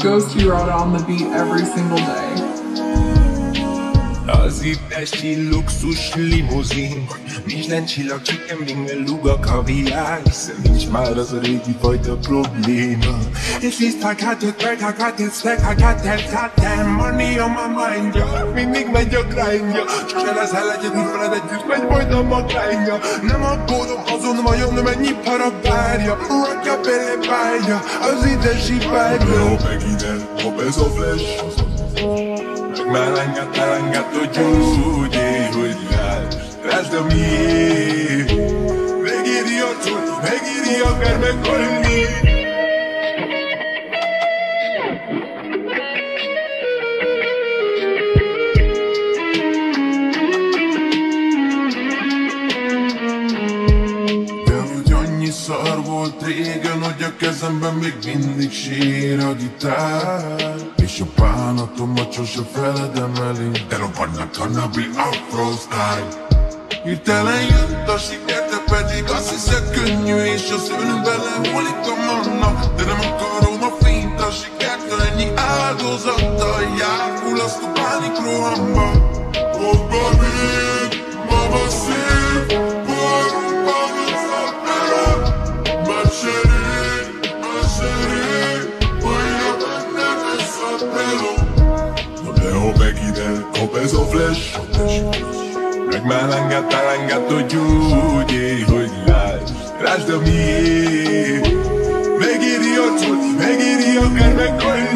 Ghost rode on the beat every single day. Az ipesti luxus limuzin. Michelin csillag, chicken lugak a világ. Hiszen nincs már az a régi fajta probléma. At least I got it back, I got it stack, I got that goddamn money on my mind, ja. Mindig megy a grind, ja Sose leszel egyedül feled együtt, megy majd a magányja Nem aggódom azon vajon, mennyi para várja. Bele bárja, az idesi vágya Jó, meg ide, hop ez a flash Malanga, talanga, toju, jehulla, tras de mí. Begiriyor tut, begiriyor verme kolmi. Szar volt régen, hogy a kezemben még mindig sír a gitár. És a bánatomat sose feledem el én De robbannak a nabi afro style. Hirtelen jött a siker, de pedig azt hiszed könnyű És az önünk belehúlik a manna De nem akarom a fényt, a sikert Ennyi áldozattal jár Fullaszt a pánik rohamba Oh, baby, mama szép meg ide kap ez a flash. Meg már langát, talangát, hogy gyógyé, hogy lásd. Lásd a mié Megéri a cucc, megéri akár meghalni